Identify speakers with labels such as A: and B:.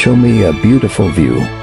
A: Show me a beautiful view.